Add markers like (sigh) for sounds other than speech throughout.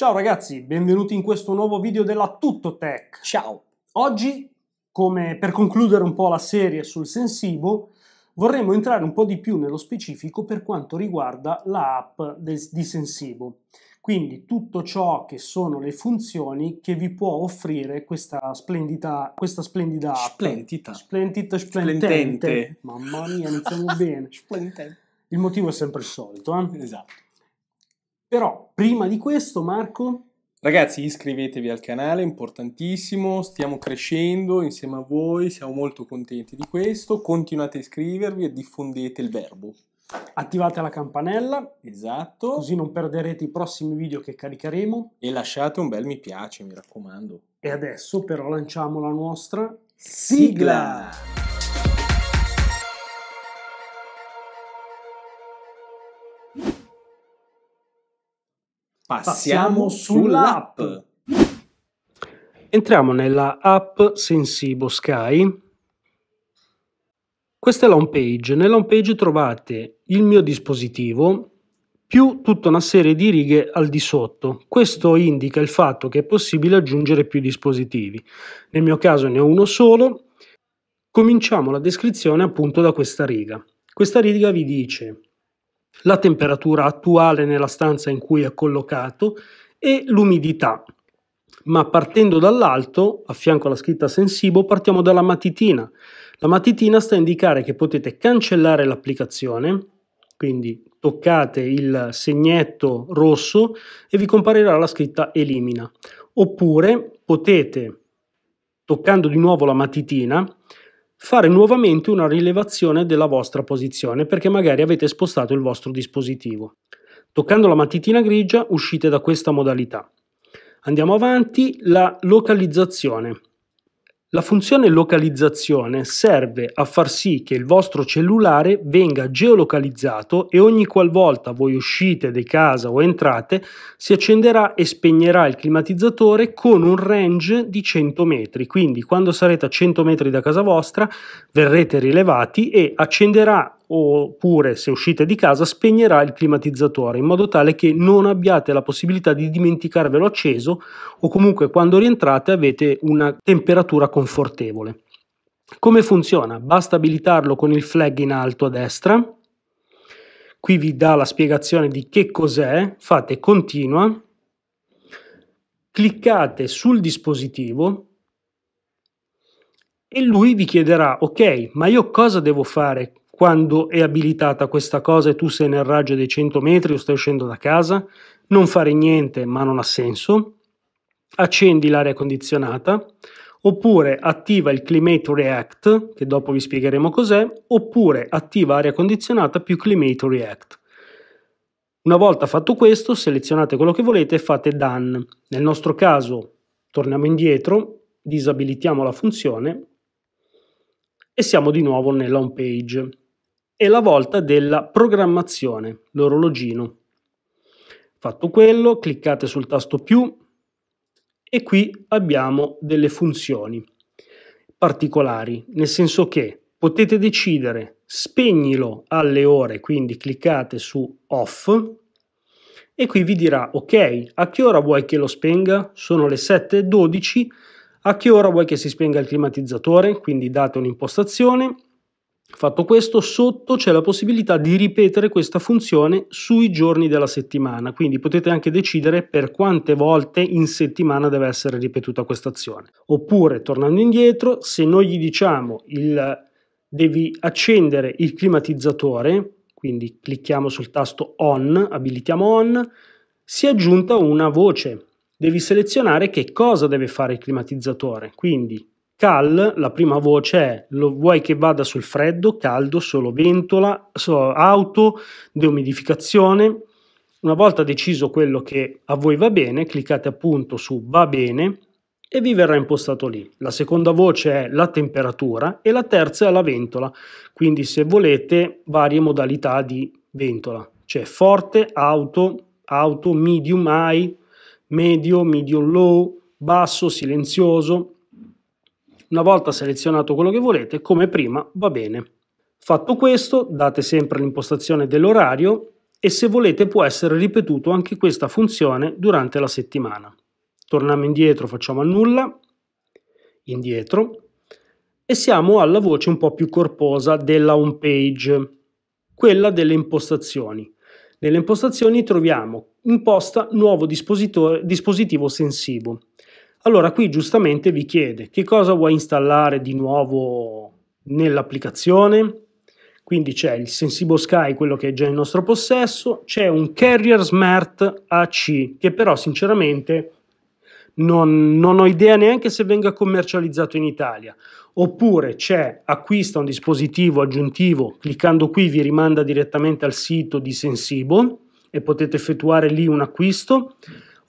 Ciao ragazzi, benvenuti in questo nuovo video della Tutto Tech. Ciao! Oggi, come per concludere un po' la serie sul Sensibo, vorremmo entrare un po' di più nello specifico per quanto riguarda l'app di Sensibo. Quindi tutto ciò che sono le funzioni che vi può offrire questa splendida, questa splendida app. Splendida. Splendida, splendente. Mamma mia, iniziamo bene. (laughs) Splendente. Il motivo è sempre il solito, eh? Esatto. Però, prima di questo, Marco... Ragazzi, iscrivetevi al canale, importantissimo, stiamo crescendo insieme a voi, siamo molto contenti di questo, continuate a iscrivervi e diffondete il verbo. Attivate la campanella, Esatto, così non perderete i prossimi video che caricheremo. e lasciate un bel mi piace, mi raccomando. E adesso però lanciamo la nostra Sigla! Passiamo sull'app. Entriamo nella app Sensibo Sky. Questa è la home page. Nella home page trovate il mio dispositivo più tutta una serie di righe al di sotto. Questo indica il fatto che è possibile aggiungere più dispositivi. Nel mio caso ne ho uno solo. Cominciamo la descrizione appunto da questa riga. Questa riga vi dice la temperatura attuale nella stanza in cui è collocato e l'umidità. Ma partendo dall'alto, a fianco alla scritta Sensibo, partiamo dalla matitina. La matitina sta a indicare che potete cancellare l'applicazione, quindi toccate il segnetto rosso e vi comparirà la scritta elimina. Oppure potete, toccando di nuovo la matitina, fare nuovamente una rilevazione della vostra posizione perché magari avete spostato il vostro dispositivo. Toccando la matitina grigia uscite da questa modalità. Andiamo avanti, la localizzazione. La funzione localizzazione serve a far sì che il vostro cellulare venga geolocalizzato e ogni qualvolta voi uscite di casa o entrate si accenderà e spegnerà il climatizzatore con un range di 100 metri. Quindi quando sarete a 100 metri da casa vostra verrete rilevati e accenderà oppure se uscite di casa spegnerà il climatizzatore in modo tale che non abbiate la possibilità di dimenticarvelo acceso o comunque quando rientrate avete una temperatura confortevole. Come funziona? Basta abilitarlo con il flag in alto a destra. Qui vi dà la spiegazione di che cos'è, fate continua, cliccate sul dispositivo e lui vi chiederà ok, ma io cosa devo fare quando è abilitata questa cosa e tu sei nel raggio dei 100 metri o stai uscendo da casa, non fare niente ma non ha senso, accendi l'aria condizionata, oppure attiva il Climate React, che dopo vi spiegheremo cos'è, oppure attiva aria condizionata più Climate React. Una volta fatto questo, selezionate quello che volete e fate Done. Nel nostro caso torniamo indietro, disabilitiamo la funzione e siamo di nuovo nella home page è la volta della programmazione, l'orologino. Fatto quello, cliccate sul tasto più e qui abbiamo delle funzioni particolari, nel senso che potete decidere spegnilo alle ore, quindi cliccate su off e qui vi dirà ok, a che ora vuoi che lo spenga? Sono le 7.12, a che ora vuoi che si spenga il climatizzatore? Quindi date un'impostazione Fatto questo, sotto c'è la possibilità di ripetere questa funzione sui giorni della settimana, quindi potete anche decidere per quante volte in settimana deve essere ripetuta questa azione. Oppure, tornando indietro, se noi gli diciamo il, devi accendere il climatizzatore, quindi clicchiamo sul tasto on, abilitiamo on, si è aggiunta una voce. Devi selezionare che cosa deve fare il climatizzatore, quindi Cal, la prima voce è lo vuoi che vada sul freddo, caldo, solo ventola, solo auto, deumidificazione. Una volta deciso quello che a voi va bene, cliccate appunto su va bene e vi verrà impostato lì. La seconda voce è la temperatura e la terza è la ventola, quindi se volete varie modalità di ventola, c'è forte, auto, auto, medium, high, medio, medium low, basso, silenzioso, una volta selezionato quello che volete, come prima va bene. Fatto questo, date sempre l'impostazione dell'orario e se volete può essere ripetuto anche questa funzione durante la settimana. Torniamo indietro, facciamo annulla, indietro e siamo alla voce un po' più corposa della home page, quella delle impostazioni. Nelle impostazioni troviamo imposta nuovo dispositivo sensivo. Allora qui giustamente vi chiede che cosa vuoi installare di nuovo nell'applicazione, quindi c'è il Sensibo Sky, quello che è già in nostro possesso, c'è un Carrier Smart AC, che però sinceramente non, non, ho idea neanche se venga commercializzato in Italia. Oppure c'è acquista un dispositivo aggiuntivo, cliccando qui vi rimanda direttamente al sito di Sensibo e potete effettuare lì un acquisto.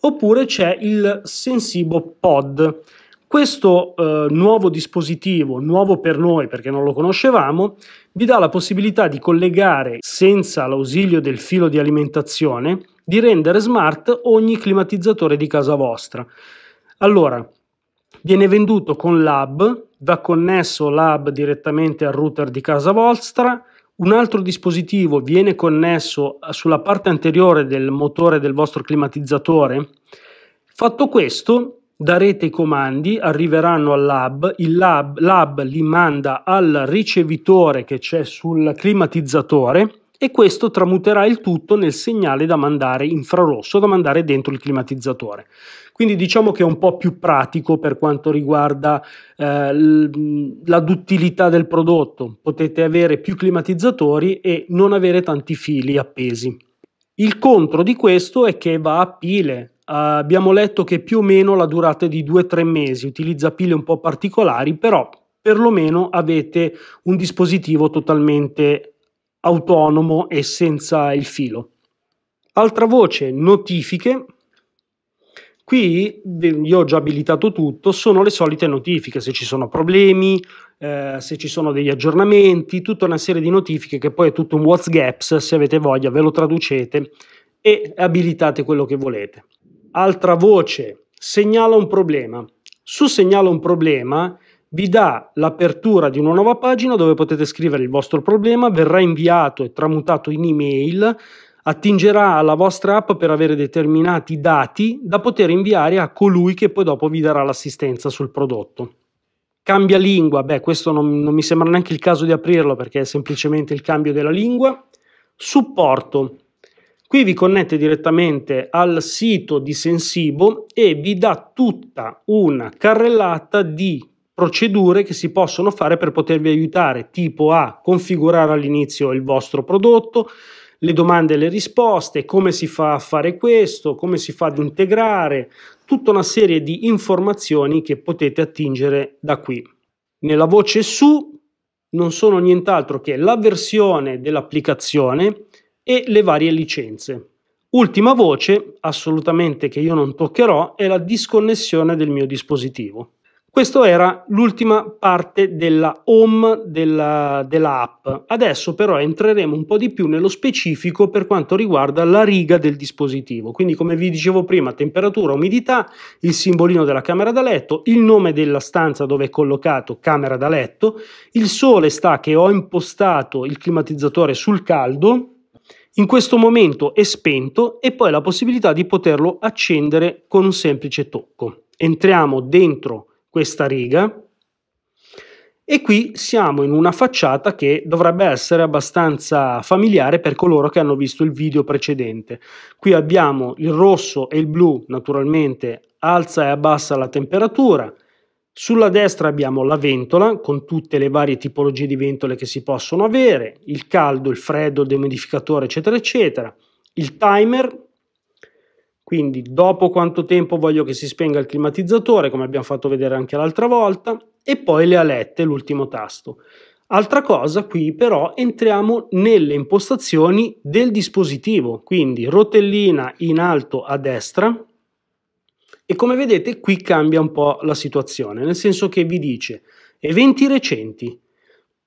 Oppure c'è il Sensibo Pod, questo eh, nuovo dispositivo, nuovo per noi perché non lo conoscevamo, vi dà la possibilità di collegare senza l'ausilio del filo di alimentazione, di rendere smart ogni climatizzatore di casa vostra. Allora, viene venduto con l'hub, va connesso l'hub direttamente al router di casa vostra, un altro dispositivo viene connesso sulla parte anteriore del motore del vostro climatizzatore. Fatto questo, darete i comandi, arriveranno al lab, il lab, lab li manda al ricevitore che c'è sul climatizzatore e questo tramuterà il tutto nel segnale da mandare infrarosso, da mandare dentro il climatizzatore. Quindi diciamo che è un po' più pratico per quanto riguarda eh, la duttilità del prodotto. Potete avere più climatizzatori e non avere tanti fili appesi. Il contro di questo è che va a pile, Uh, abbiamo letto che più o meno la durata è di 2-3 mesi, utilizza pile un po' particolari, però perlomeno avete un dispositivo totalmente autonomo e senza il filo. Altra voce, notifiche. Qui io ho già abilitato tutto, sono le solite notifiche, se ci sono problemi, eh, se ci sono degli aggiornamenti, tutta una serie di notifiche che poi è tutto un WhatsApp, se avete voglia ve lo traducete e abilitate quello che volete. Altra voce, segnala un problema. Su segnala un problema vi dà l'apertura di una nuova pagina dove potete scrivere il vostro problema, verrà inviato e tramutato in email, attingerà alla vostra app per avere determinati dati da poter inviare a colui che poi dopo vi darà l'assistenza sul prodotto. Cambia lingua, beh questo non, non mi sembra neanche il caso di aprirlo perché è semplicemente il cambio della lingua. Supporto, Qui vi connette direttamente al sito di Sensibo e vi dà tutta una carrellata di procedure che si possono fare per potervi aiutare, tipo a configurare all'inizio il vostro prodotto, le domande e le risposte, come si fa a fare questo, come si fa ad integrare, tutta una serie di informazioni che potete attingere da qui. Nella voce su non sono nient'altro che la versione dell'applicazione e le varie licenze. Ultima voce, assolutamente che io non toccherò, è la disconnessione del mio dispositivo. Questa era l'ultima parte della home della, della, app. Adesso però entreremo un po' di più nello specifico per quanto riguarda la riga del dispositivo. Quindi come vi dicevo prima, temperatura, umidità, il simbolino della camera da letto, il nome della stanza dove è collocato camera da letto, il sole sta che ho impostato il climatizzatore sul caldo, in questo momento è spento e poi la possibilità di poterlo accendere con un semplice tocco. Entriamo dentro questa riga e qui siamo in una facciata che dovrebbe essere abbastanza familiare per coloro che hanno visto il video precedente. Qui abbiamo il rosso e il blu, naturalmente alza e abbassa la temperatura, sulla destra abbiamo la ventola con tutte le varie tipologie di ventole che si possono avere, il caldo, il freddo, il dehumidificatore, eccetera, eccetera. Il timer, quindi dopo quanto tempo voglio che si spenga il climatizzatore, come abbiamo fatto vedere anche l'altra volta, e poi le alette, l'ultimo tasto. Altra cosa, qui però entriamo nelle impostazioni del dispositivo, quindi rotellina in alto a destra, e come vedete qui cambia un po' la situazione, nel senso che vi dice eventi recenti,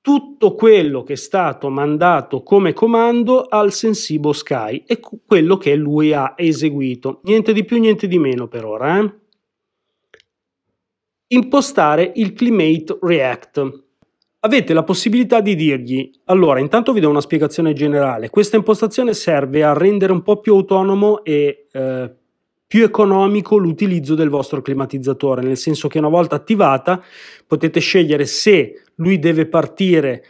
tutto quello che è stato mandato come comando al Sensibo Sky e quello che lui ha eseguito. Niente di più, niente di meno per ora. Eh? Impostare il Climate React. avete la possibilità di dirgli, allora intanto vi do una spiegazione generale, questa impostazione serve a rendere un po' più autonomo e eh, più economico l'utilizzo del vostro climatizzatore, nel senso che una volta attivata potete scegliere se lui deve partire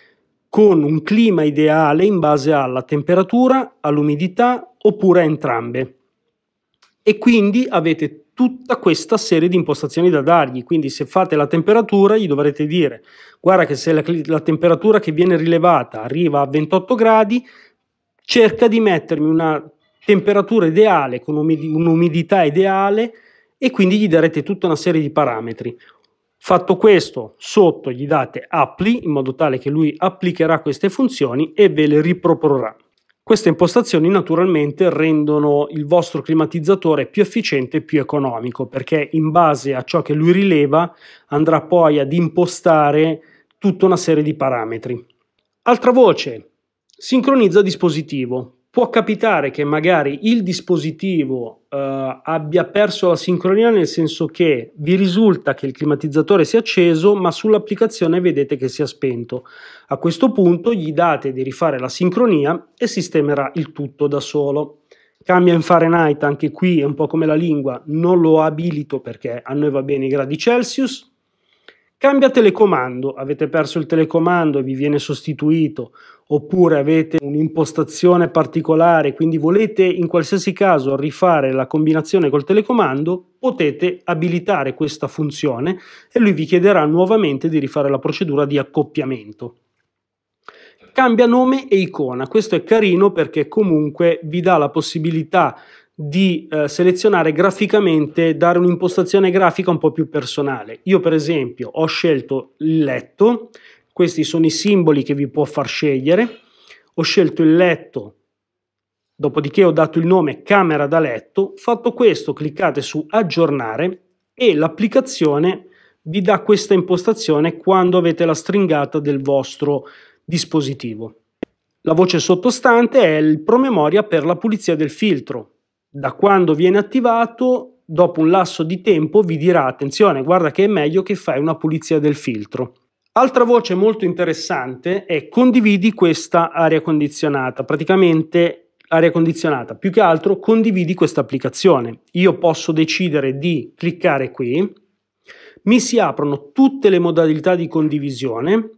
con un clima ideale in base alla temperatura, all'umidità oppure a entrambe. E quindi avete tutta questa serie di impostazioni da dargli. Quindi se fate la temperatura gli dovrete dire guarda che se la, la temperatura che viene rilevata arriva a 28 gradi, cerca di mettermi una temperatura ideale con un'umidità ideale e quindi gli darete tutta una serie di parametri. Fatto questo, sotto gli date apply in modo tale che lui applicherà queste funzioni e ve le riproporrà. Queste impostazioni naturalmente rendono il vostro climatizzatore più efficiente e più economico perché in base a ciò che lui rileva andrà poi ad impostare tutta una serie di parametri. Altra voce, sincronizza dispositivo. Può capitare che magari il dispositivo eh, abbia perso la sincronia nel senso che vi risulta che il climatizzatore sia acceso ma sull'applicazione vedete che sia spento. A questo punto gli date di rifare la sincronia e sistemerà il tutto da solo. Cambia in Fahrenheit, anche qui è un po' come la lingua, non lo abilito perché a noi va bene i gradi Celsius. Cambia telecomando, avete perso il telecomando e vi viene sostituito oppure avete un'impostazione particolare, quindi volete in qualsiasi caso rifare la combinazione col telecomando, potete abilitare questa funzione e lui vi chiederà nuovamente di rifare la procedura di accoppiamento. Cambia nome e icona, questo è carino perché comunque vi dà la possibilità di eh, selezionare graficamente, dare un'impostazione grafica un po' più personale. Io per esempio ho scelto il letto, questi sono i simboli che vi può far scegliere. Ho scelto il letto, dopodiché ho dato il nome camera da letto. Fatto questo, cliccate su aggiornare e l'applicazione vi dà questa impostazione quando avete la stringata del vostro dispositivo. La voce sottostante è il promemoria per la pulizia del filtro. Da quando viene attivato, dopo un lasso di tempo vi dirà attenzione, guarda che è meglio che fai una pulizia del filtro. Altra voce molto interessante è condividi questa aria condizionata, praticamente aria condizionata, più che altro condividi questa applicazione. Io posso decidere di cliccare qui, mi si aprono tutte le modalità di condivisione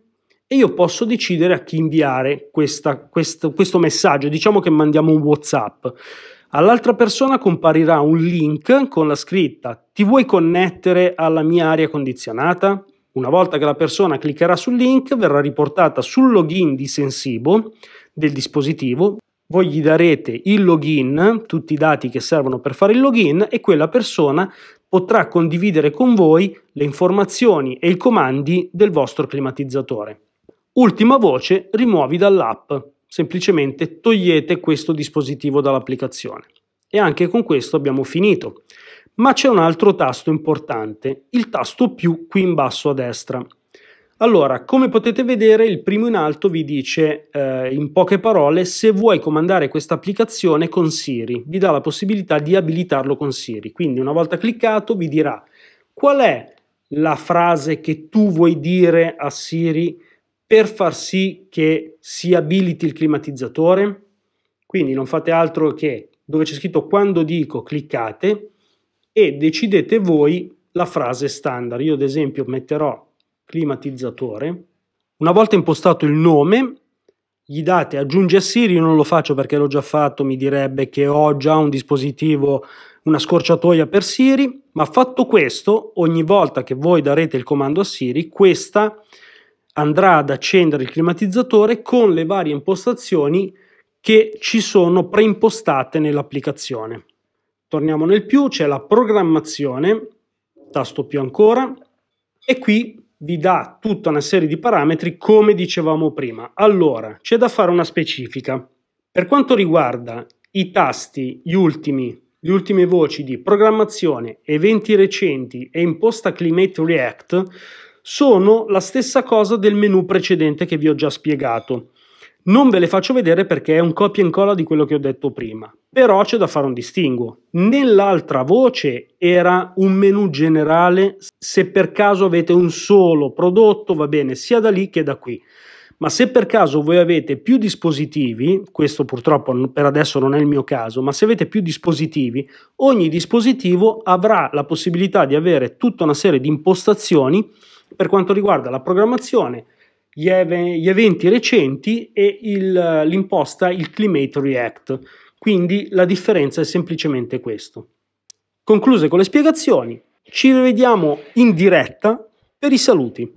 e io posso decidere a chi inviare questa, questo, questo messaggio, diciamo che mandiamo un WhatsApp. All'altra persona comparirà un link con la scritta ti vuoi connettere alla mia aria condizionata? Una volta che la persona cliccherà sul link, verrà riportata sul login di Sensibo del dispositivo. Voi gli darete il login, tutti i dati che servono per fare il login e quella persona potrà condividere con voi le informazioni e i comandi del vostro climatizzatore. Ultima voce, rimuovi dall'app. Semplicemente togliete questo dispositivo dall'applicazione. E anche con questo abbiamo finito. Ma c'è un altro tasto importante, il tasto più qui in basso a destra. Allora, come potete vedere, il primo in alto vi dice eh, in poche parole se vuoi comandare questa applicazione con Siri, vi dà la possibilità di abilitarlo con Siri. Quindi una volta cliccato vi dirà qual è la frase che tu vuoi dire a Siri per far sì che si abiliti il climatizzatore. Quindi non fate altro che dove c'è scritto quando dico cliccate e decidete voi la frase standard. Io ad esempio metterò climatizzatore. Una volta impostato il nome, gli date aggiungi a Siri, io non lo faccio perché l'ho già fatto, mi direbbe che ho già un dispositivo, una scorciatoia per Siri, ma fatto questo, ogni volta che voi darete il comando a Siri, questa andrà ad accendere il climatizzatore con le varie impostazioni che ci sono preimpostate nell'applicazione. Torniamo nel più, c'è la programmazione, tasto più ancora, e qui vi dà tutta una serie di parametri come dicevamo prima. Allora, c'è da fare una specifica. Per quanto riguarda i tasti, gli ultimi, le ultime voci di programmazione, eventi recenti e imposta Climate React, sono la stessa cosa del menu precedente che vi ho già spiegato. Non ve le faccio vedere perché è un copia e incolla di quello che ho detto prima, però c'è da fare un distinguo. Nell'altra voce era un menu generale, se per caso avete un solo prodotto va bene sia da lì che da qui. Ma se per caso voi avete più dispositivi, questo purtroppo per adesso non è il mio caso, ma se avete più dispositivi, ogni dispositivo avrà la possibilità di avere tutta una serie di impostazioni per quanto riguarda la programmazione, gli, ev- gli eventi recenti e il, l'imposta il Climate React. Quindi la differenza è semplicemente questo. Concluse con le spiegazioni, ci rivediamo in diretta per i saluti.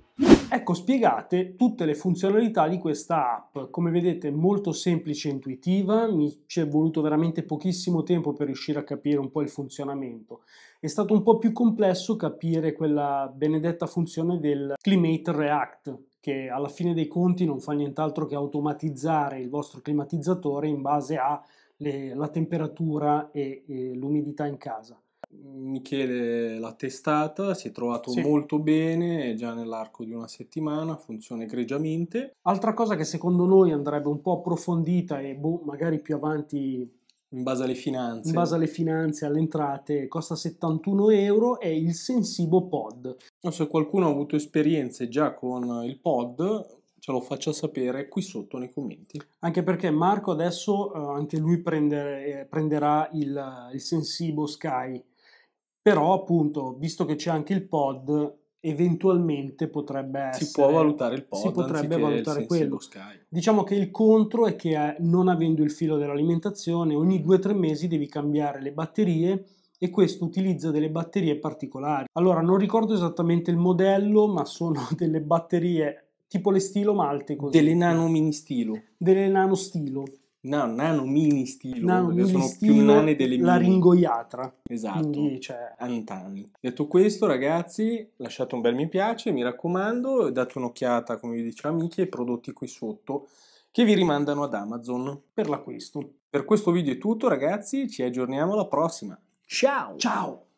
Ecco spiegate tutte le funzionalità di questa app. Come vedete molto semplice e intuitiva, mi ci è voluto veramente pochissimo tempo per riuscire a capire un po' il funzionamento. È stato un po' più complesso capire quella benedetta funzione del Climate React, che alla fine dei conti non fa nient'altro che automatizzare il vostro climatizzatore in base alla temperatura e, e l'umidità in casa. Michele l'ha testata, si è trovato Sì. molto bene, già nell'arco di una settimana, funziona egregiamente. Altra cosa che secondo noi andrebbe un po' approfondita e boh, magari più avanti In base alle finanze, in base alle finanze, alle entrate, costa 71 euro, è il Sensibo Pod. No, se qualcuno ha avuto esperienze già con il pod, ce lo faccia sapere qui sotto nei commenti. Anche perché Marco adesso eh, anche lui prende- eh, prenderà il, il Sensibo Sky. Però appunto, visto che c'è anche il pod, eventualmente potrebbe essere... Si può valutare il pod si potrebbe valutare il quello. Diciamo che il contro è che eh, non avendo il filo dell'alimentazione, ogni 2-3 mesi devi cambiare le batterie e questo utilizza delle batterie particolari. Allora, non ricordo esattamente il modello, ma sono (laughs) delle batterie tipo le stilo malte così. Delle nano mini stilo. Delle nano stilo. No, nano mini stilo, Nano perché sono stilo, più nane delle mini. La ringoiatra. Esatto. Quindi, cioè, Antani. Detto questo, ragazzi, lasciate un bel mi piace, mi raccomando, date un'occhiata, come vi diceva Miki, ai prodotti qui sotto che vi rimandano ad Amazon. per l'acquisto. Per questo video è tutto, ragazzi, ci aggiorniamo alla prossima. Ciao! Ciao!